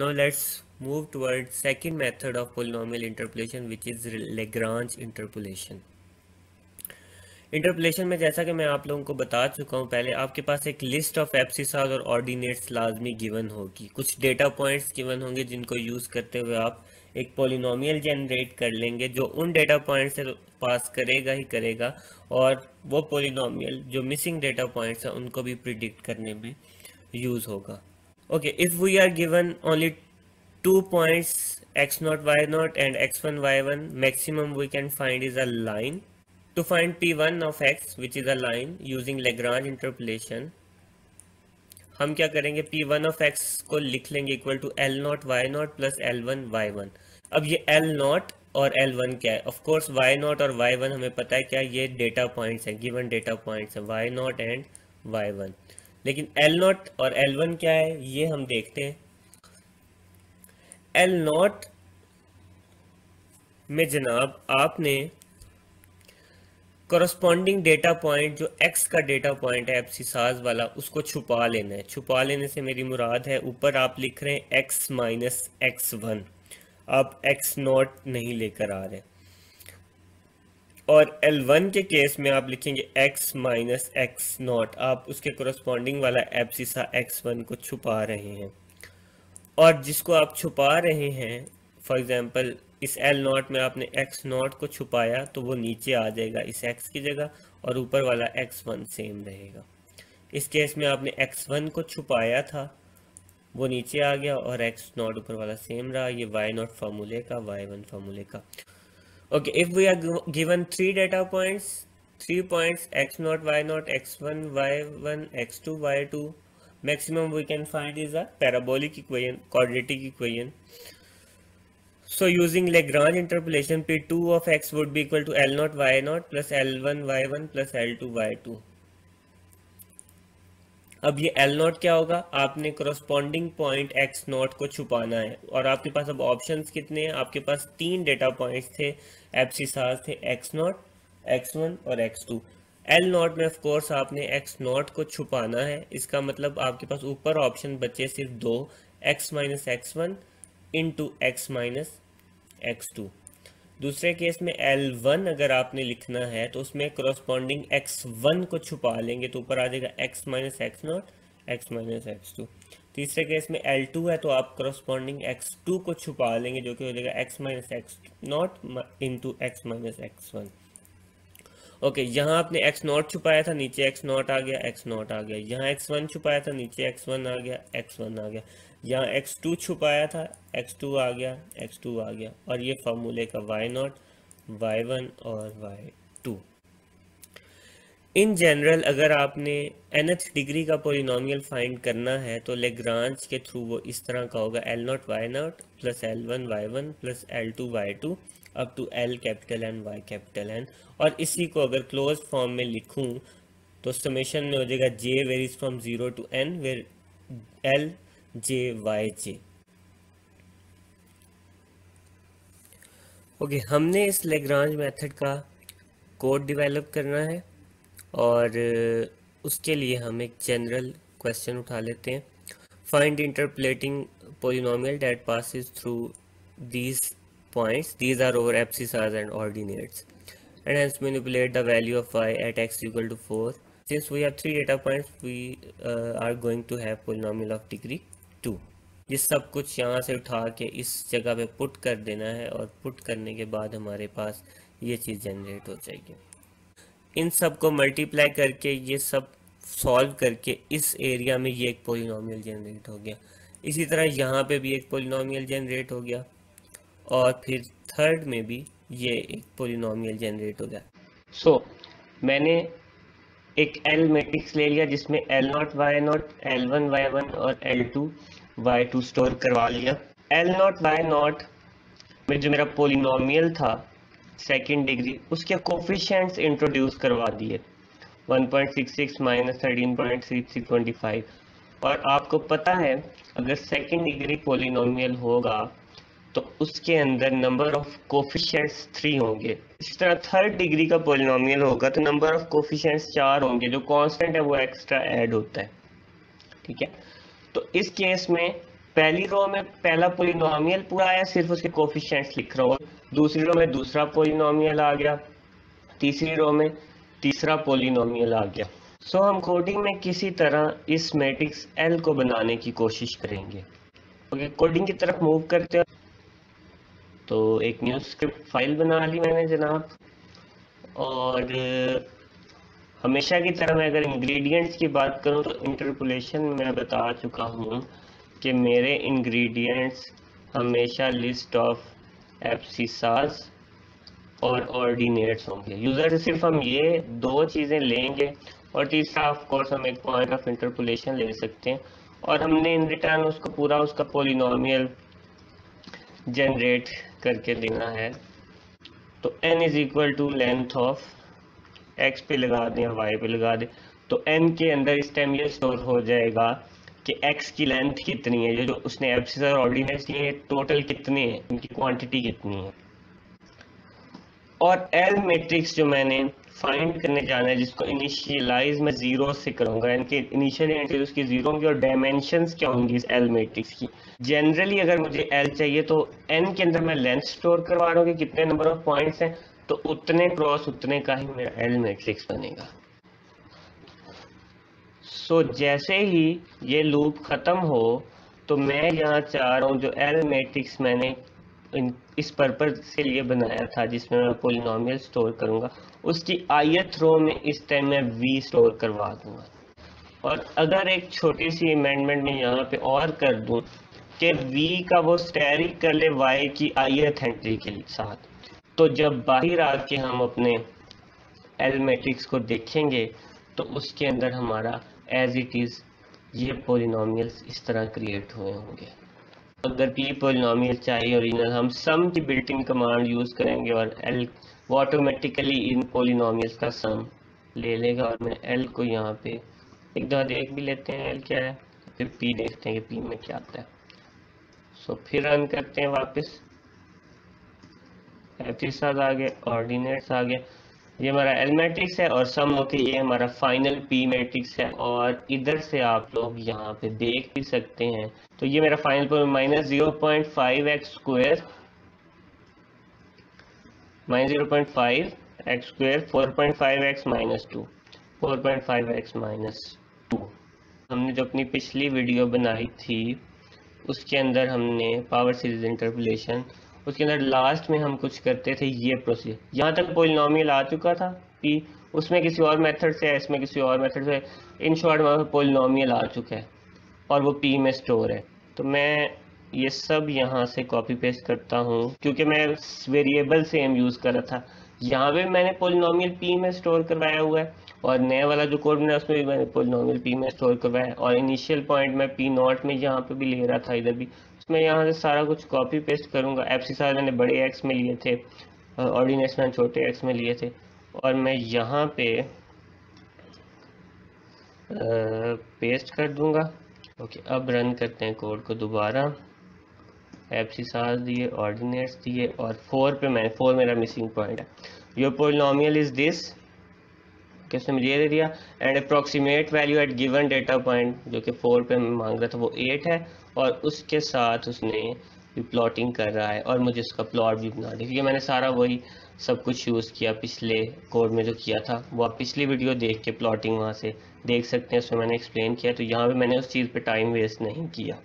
now, let's move towards second method of polynomial interpolation, which is Lagrange interpolation. Interpolation में जैसा कि मैं आप लोगों को बता चुका हूँ, पहले आपके पास एक लिस्ट ऑफ़ एप्सिसाज और ऑर्डिनेट्स लाजमी गिवन होगी। कुछ डेटा पॉइंट्स गिवन होंगे जिनको यूज़ करते हुए आप एक पोलिनोमियल जनरेट कर लेंगे, जो उन डेटा पॉइंट से पास करेगा ही करेगा, और वो पोलिनोमियल जो मिसिंग डेटा पॉइंट्स हैं, उनको भी प्रिडिक्ट करने में यूज़ होगा। Okay if we are given only two points x naught y naught and x1 y1 maximum we can find is a line. To find p1 of x, which is a line, using Lagrange interpolation, हम क्या करेंगे? p1 of x को लिख लेंगे equal to L naught Y naught plus L one Y one अब ये L naught और L one क्या है? ऑफ़ कोर्स वाई नॉट और वाई वन हमें पता है क्या? ये डेटा पॉइंट्स हैं गिवन डेटा पॉइंट्स हैं Y naught and Y one लेकिन एल नॉट और एल वन क्या है? ये हम देखते हैं। एल नॉट में जनाब आपने करस्पॉन्डिंग डेटा पॉइंट जो एक्स का डेटा पॉइंट है एप्सिसाज वाला, उसको छुपा लेना है। छुपा लेने से मेरी मुराद है, ऊपर आप लिख रहे हैं एक्स माइनस एक्स वन। आप एक्स नॉट नहीं लेकर आ रहे और L1 के केस में आप लिखेंगे x माइनस एक्स नॉट आप उसके करस्पॉन्डिंग वाला एप्सिसा x1 को छुपा रहे हैं। और जिसको आप छुपा रहे हैं फॉर एग्ज़ाम्पल इस एल नॉट में आपने एक्स नॉट को छुपाया तो वो नीचे आ जाएगा इस एक्स की जगह और ऊपर वाला एक्स वन सेम रहेगा। इस केस में आपने एक्स वन को छुपाया था, वो नीचे आ गया और एक्स नॉट ऊपर वाला सेम रहा। ये वाई नॉट फार्मूले का वाई वन फार्मूले का। Okay, if we are given three data points, three points x0, y0, x1, y1, x2, y2, maximum we can find is a parabolic equation, quadratic equation. So using Lagrange interpolation, P2 of x would be equal to L0, y0 plus L1, y1 plus L2, y2. अब ये L not क्या होगा? आपने corresponding point x naught को छुपाना है। और आपके पास अब ऑप्शंस कितने हैं? आपके पास तीन डेटा पॉइंट्स थे एप्सिसास थे एक्स नॉट एक्स वन और एक्स टू एल नॉट में ऑफकोर्स आपने एक्स नॉट को छुपाना है। इसका मतलब आपके पास ऊपर ऑप्शन बचे सिर्फ़ दो X minus X one into X minus X two दूसरे केस में एल वन अगर आपने लिखना है तो उसमें करस्पॉन्डिंग एक्स वन को छुपा लेंगे तो ऊपर आ जाएगा X minus X naught X minus X two तीसरे केस में एल टू है तो आप करस्पॉन्डिंग एक्स टू को छुपा लेंगे, जो कि हो जाएगा X minus X naught into X minus X one okay यहाँ आपने एक्स नॉट छुपाया था, नीचे एक्स नॉट आ गया एक्स नॉट आ गया। यहाँ एक्स वन छुपाया था, नीचे एक्स वन आ गया एक्स वन आ गया। यहाँ एक्स टू छुपाया था एक्स टू आ गया एक्स टू आ गया। और ये फॉर्मूले का वाई नॉट वाई वन और वाई टू इन जनरल अगर आपने एनथ डिग्री का पोलिनोमियल फाइंड करना है तो लेग्रांज के थ्रू वो इस तरह का होगा L naught Y naught plus L one Y one plus L two Y two up to L capital N Y capital N और इसी को अगर क्लोज फॉर्म में लिखूं तो समेशन में हो जाएगा J varies from zero to N where L J, Y, J. Okay, हमने इस लेग्रांज मेथड का कोड डेवलप करना है और उसके लिए हम एक जनरल क्वेश्चन उठा लेते हैं। Find interpolating polynomial that passes through these points these are our abscissa and ordinates and hence manipulate the value of Y at X equal to four since we have three data points we are going to have polynomial of degree 2 ये सब कुछ यहाँ से उठा के इस जगह पे पुट कर देना है और पुट करने के बाद हमारे पास ये चीज़ जनरेट हो जाएगी। इन सबको मल्टीप्लाई करके ये सब सॉल्व करके इस एरिया में ये एक पोलिनोमियल जनरेट हो गया। इसी तरह यहाँ पे भी एक पोलिनोमियल जनरेट हो गया और फिर थर्ड में भी ये एक पोलिनोमियल जनरेट हो गया। सो so, मैंने एक एल मैट्रिक्स ले लिया जिसमें L naught Y naught L one Y one और L two Y two store करवा लिया। एल नॉट वाई नॉट में जो मेरा पोलिनोमियल था सेकेंड डिग्री उसके कोफिशेंट्स इंट्रोड्यूस करवा दिए। 1.66 माइनस थर्टीन पॉइंट और आपको पता है, अगर सेकेंड डिग्री पोलिनोमियल होगा तो उसके अंदर नंबर ऑफ़ कोफिशियंट्स थ्री होंगे। इसी तरह थर्ड डिग्री का पोलिनोमियल होगा तो नंबर ऑफ़ कोफिशियंट्स चार होंगे, जो कांस्टेंट है, वो एक्स्ट्रा ऐड होता है। ठीक है? तो इस केस में पहली रो में पहला पोलिनोमियल पूरा आया सिर्फ़ उसके कोफिशिएंट्स लिख रहा हूँ। दूसरी रो में दूसरा पोलिनोमियल आ गया तीसरी रो में तीसरा पोलिनोमियल आ गया। सो so, हम कोडिंग में किसी तरह इस मैट्रिक्स एल को बनाने की कोशिश करेंगे। ओके okay, कोडिंग की तरफ़ मूव करते हैं। तो एक न्यू स्क्रिप्ट फ़ाइल बना ली मैंने जनाब। और हमेशा की तरह मैं अगर इंग्रेडिएंट्स की बात करूँ तो इंटरपोलेशन में बता चुका हूँ कि मेरे इंग्रेडिएंट्स हमेशा लिस्ट ऑफ़ एप्सिसास और ऑर्डिनेट्स होंगे। यूज़र से सिर्फ़ हम ये दो चीज़ें लेंगे और तीसरा ऑफ़ कोर्स हम एक पॉइंट ऑफ़ इंटरपोलेशन ले सकते हैं। और हमने इन रिटर्न उसको पूरा उसका पोलिनोमियल जनरेट करके देना है। तो n is equal to length of x पे लगा दें या y पे लगा दें तो n के अंदर इस टाइम ये स्टोर हो जाएगा कि x की लेंथ कितनी है? जो उसने एप्सिस और ऑर्डिनेट्स लिए टोटल कितने हैं? उनकी क्वांटिटी कितनी है? और एल मैट्रिक्स जो मैंने फाइंड करने जाना है, जिसको इनिशियलाइज मैं ज़ीरो से करूँगा, इनके इनिशियल एंट्री उसकी ज़ीरो होंगी और डायमेंशंस क्या होंगी इस एल मैट्रिक्स की? जनरली अगर मुझे एल चाहिए तो एन के अंदर मैं लेंथ स्टोर करवा रहा हूँ कि कितने नंबर ऑफ़ पॉइंट्स हैं तो उतने क्रॉस उतने का ही मेरा एल मैट्रिक्स बनेगा। सो so, जैसे ही ये लूप ख़त्म हो तो मैं यहाँ चाह रहा हूँ जो एल मैट्रिक्स मैंने इस पर्पज से लिए बनाया था जिसमें मैं पोलिनोमियल स्टोर करूँगा उसकी आयत रो में इस टाइम मैं वी स्टोर करवा दूँगा। और अगर एक छोटी सी अमेंडमेंट में यहाँ पे और कर दूँ कि v का वो स्टेरिक कर ले y की आयत एंट्री के साथ। तो जब बाहर आके हम अपने एल मैट्रिक्स को देखेंगे तो उसके अंदर हमारा एज इट इज़ ये पोलिनोमियल्स इस तरह क्रिएट हुए होंगे। अगर पी पोलिनोमियल चाहिए ओरिजिनल हम सम की बिल्टिंग कमांड यूज़ करेंगे और एल वो ऑटोमेटिकली इन पोलिनोमियल्स का सम ले लेगा और मैं एल को यहाँ पे एक दफ़ा देख भी लेते हैं एल क्या है? फिर पी देखते हैं कि पी में क्या आता है। सो फिर रन करते हैं वापस। एफ़ आ गए ऑर्डिनेट्स आ गए ये हमारा एल मैट्रिक्स है और सम होके ये हमारा फाइनल पी मैट्रिक्स है और इधर से आप लोग यहाँ पे देख भी सकते हैं। तो ये मेरा final minus zero point five X square minus zero point five X square four point five X minus two four point five X minus two हमने जो अपनी पिछली वीडियो बनाई थी, उसके अंदर हमने पावर सीरीज़ इंटरपोलेशन उसके अंदर लास्ट में हम कुछ करते थे, ये प्रोसीजर यहाँ तक पोलिनोमियल आ चुका था पी उसमें किसी और मेथड से, इसमें किसी और मेथड से इन शॉर्ट में पोलिनोमियल आ चुका है और वो पी में स्टोर है। तो मैं ये सब यहाँ से कॉपी पेस्ट करता हूँ, क्योंकि मैं वेरिएबल से एम यूज़ कर रहा था। यहाँ पे मैंने पोलिनोमियल पी में स्टोर करवाया हुआ है और नया वाला जो कोड बनाया उसमें भी मैंने पोलिनोमियल पी में स्टोर करवाया है। और इनिशियल पॉइंट मैं पी नॉट में यहाँ पे भी ले रहा था, इधर भी। मैं यहाँ से सारा कुछ कॉपी पेस्ट करूँगा। एफ़ सी सारे मैंने बड़े एक्स में लिए थे ऑर्डिनेट्स मैंने छोटे एक्स में लिए थे। और मैं यहाँ पे पेस्ट कर दूँगा। ओके अब रन करते हैं कोड को दोबारा। एफ़ सी सार दिए ऑर्डिनेट्स दिए और फोर पे मैंने फोर मेरा मिसिंग पॉइंट है। योर पोलिनोमियल इज़ दिस किसने मुझे दे दिया। And approximate value at given data point जो कि फोर पे मांग रहा था, वो एट है। और उसके साथ उसने भी प्लॉटिंग कर रहा है और मुझे उसका प्लॉट भी बना दिया। क्योंकि मैंने सारा वही सब कुछ यूज़ किया पिछले कोड में जो किया था। वो आप पिछली वीडियो देख के प्लॉटिंग वहाँ से देख सकते हैं, उसमें मैंने एक्सप्लेन किया। तो यहाँ पे मैंने उस चीज़ पे टाइम वेस्ट नहीं किया।